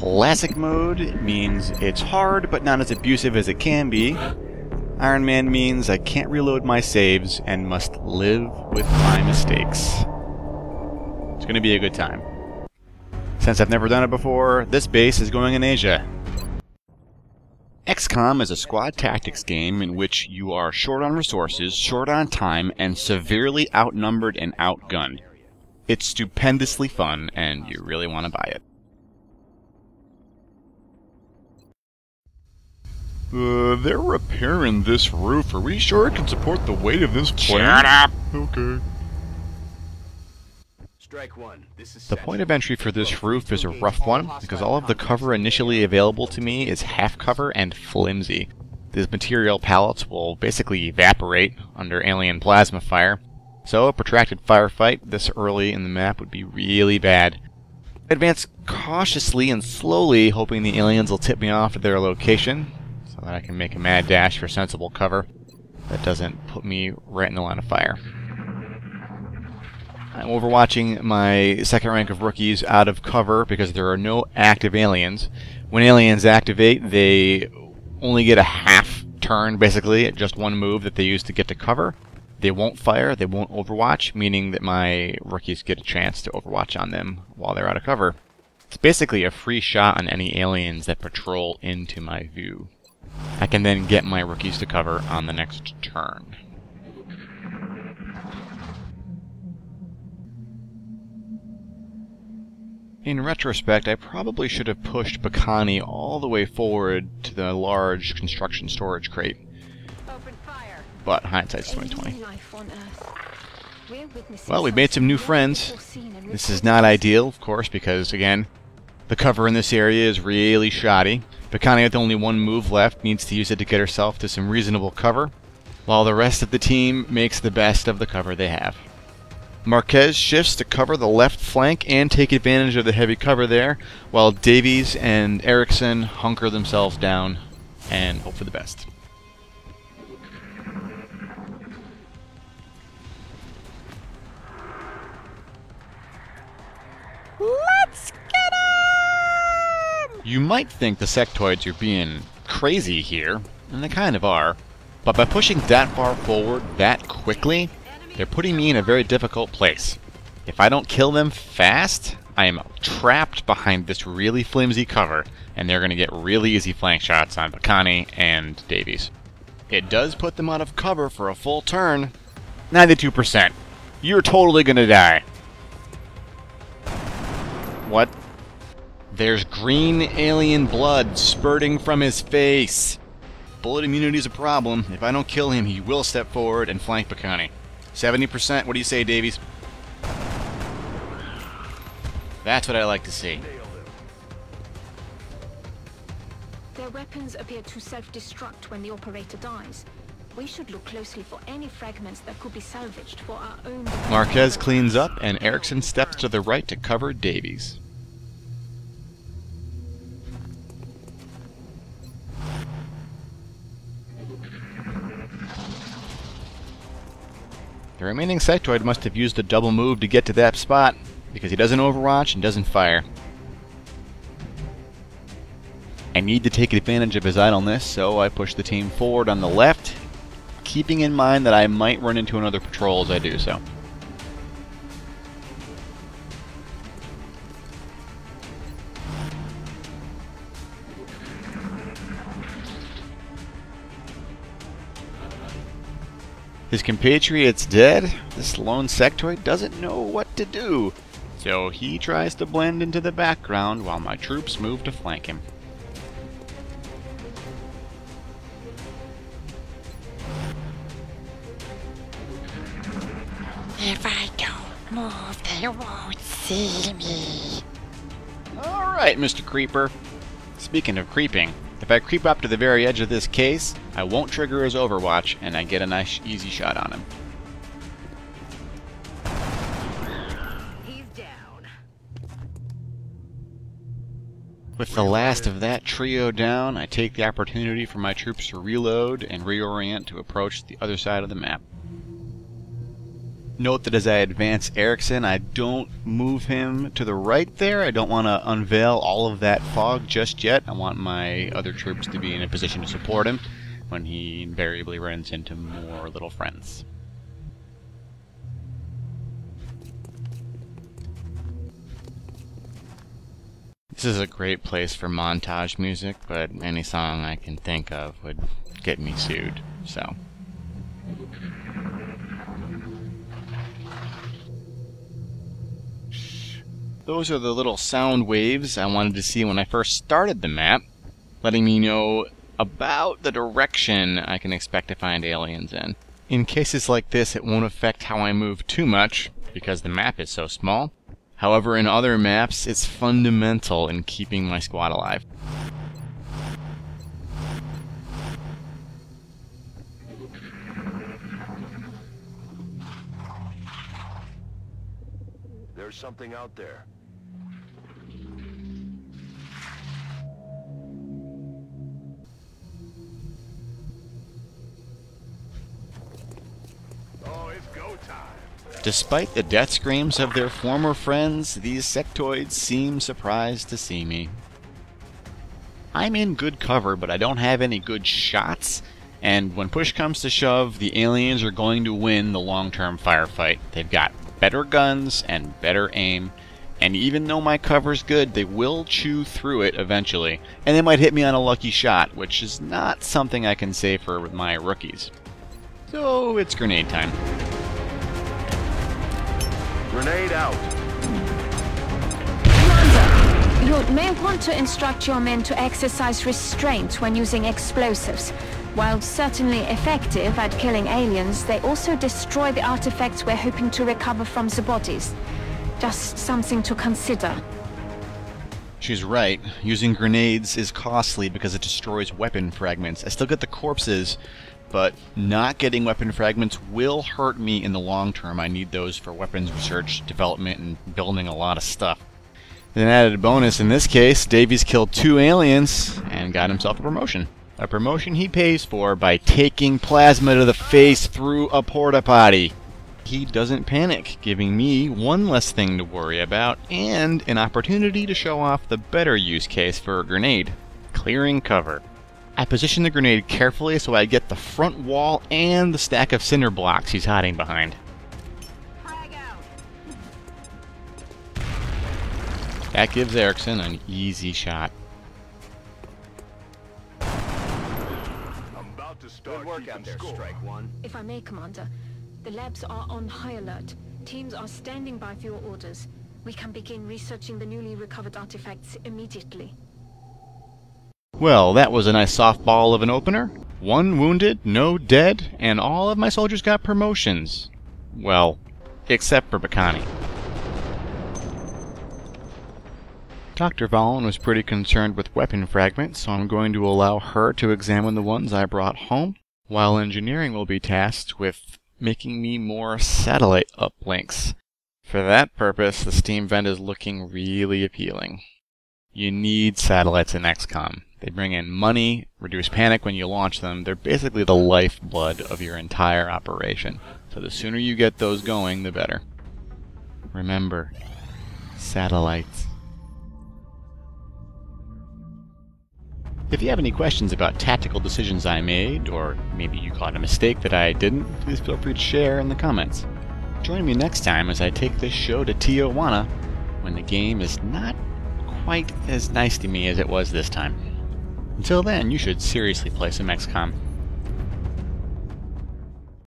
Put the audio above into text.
Classic mode means it's hard, but not as abusive as it can be. Ironman means I can't reload my saves and must live with my mistakes. It's going to be a good time. Since I've never done it before, this base is going in Asia. XCOM is a squad tactics game in which you are short on resources, short on time, and severely outnumbered and outgunned. It's stupendously fun, and you really want to buy it. Uh, they're repairing this roof. Are we sure it can support the weight of this plane? Shut up! Okay. Strike one. This is The point of entry for this roof is a rough one, because all of the cover initially available to me is half cover and flimsy. These material pallets will basically evaporate under alien plasma fire, so a protracted firefight this early in the map would be really bad. Advance cautiously and slowly, hoping the aliens will tip me off at their location, that I can make a mad dash for sensible cover that doesn't put me right in the line of fire. I'm overwatching my second rank of rookies out of cover because there are no active aliens. When aliens activate, they only get a half turn, basically, just one move that they use to get to cover. They won't fire, they won't overwatch, meaning that my rookies get a chance to overwatch on them while they're out of cover. It's basically a free shot on any aliens that patrol into my view. I can then get my rookies to cover on the next turn. In retrospect, I probably should have pushed Bakani all the way forward to the large construction storage crate, Open fire. but hindsight's 2020. Alien life on Earth. We're witnessing Well, we've made some new friends. never before seen in This is not ideal, of course, because, again, the cover in this area is really shoddy. Bakani with only one move left needs to use it to get herself to some reasonable cover, while the rest of the team makes the best of the cover they have. Marquez shifts to cover the left flank and take advantage of the heavy cover there, while Davies and Erickson hunker themselves down and hope for the best. Him! You might think the sectoids are being crazy here, and they kind of are, but by pushing that far forward that quickly, they're putting me in a very difficult place. If I don't kill them fast, I am trapped behind this really flimsy cover, and they're going to get really easy flank shots on Bakani and Davies. It does put them out of cover for a full turn. 92%. You're totally going to die. What? There's green alien blood spurting from his face. Bullet immunity is a problem. If I don't kill him, he will step forward and flank Bakani. 70%, what do you say, Davies? That's what I like to see. Their weapons appear to self-destruct when the operator dies. We should look closely for any fragments that could be salvaged for our own... Marquez cleans up, and Erickson steps to the right to cover Davies. The remaining sectoid must have used a double move to get to that spot, because he doesn't overwatch and doesn't fire. I need to take advantage of his idleness, so I push the team forward on the left, keeping in mind that I might run into another patrol as I do so. His compatriot's dead. This lone sectoid doesn't know what to do. So he tries to blend into the background while my troops move to flank him. If I don't move, they won't see me. Alright, Mr. Creeper. Speaking of creeping, if I creep up to the very edge of this case, I won't trigger his overwatch and I get a nice easy shot on him. He's down. With the last of that trio down, I take the opportunity for my troops to reload and reorient to approach the other side of the map. Note that as I advance Erickson, I don't move him to the right there. I don't want to unveil all of that fog just yet. I want my other troops to be in a position to support him when he invariably runs into more little friends. This is a great place for montage music, but any song I can think of would get me sued, so. Those are the little sound waves I wanted to see when I first started the map, letting me know about the direction I can expect to find aliens in. In cases like this, it won't affect how I move too much, because the map is so small. However, in other maps, it's fundamental in keeping my squad alive. There's something out there. Despite the death screams of their former friends, these sectoids seem surprised to see me. I'm in good cover, but I don't have any good shots, and when push comes to shove, the aliens are going to win the long-term firefight. They've got better guns and better aim, and even though my cover's good, they will chew through it eventually, and they might hit me on a lucky shot, which is not something I can say for my rookies. So it's grenade time. Grenade out. Commander, you may want to instruct your men to exercise restraint when using explosives. While certainly effective at killing aliens, they also destroy the artifacts we're hoping to recover from the bodies. Just something to consider. She's right. Using grenades is costly because it destroys weapon fragments. I still get the corpses, but not getting weapon fragments will hurt me in the long term. I need those for weapons research, development, and building a lot of stuff. Then added bonus in this case, Davies killed two aliens and got himself a promotion. A promotion he pays for by taking plasma to the face through a porta potty. He doesn't panic, giving me one less thing to worry about and an opportunity to show off the better use case for a grenade clearing cover. I position the grenade carefully so I get the front wall and the stack of cinder blocks he's hiding behind. That gives Erickson an easy shot. I'm about to start Good work keeping out there, score. Strike One. If I may, Commander, the labs are on high alert. Teams are standing by for your orders. We can begin researching the newly recovered artifacts immediately. Well, that was a nice softball of an opener. One wounded, no dead, and all of my soldiers got promotions. Well, except for Bakani. Dr. Vahlen was pretty concerned with weapon fragments, so I'm going to allow her to examine the ones I brought home, while engineering will be tasked with making me more satellite uplinks. For that purpose, the steam vent is looking really appealing. You need satellites in XCOM. They bring in money, reduce panic when you launch them. They're basically the lifeblood of your entire operation. So the sooner you get those going, the better. Remember, satellites. If you have any questions about tactical decisions I made, or maybe you caught a mistake that I didn't, please feel free to share in the comments. Join me next time as I take this show to Tijuana when the game is not quite as nice to me as it was this time. Until then, you should seriously play some XCOM.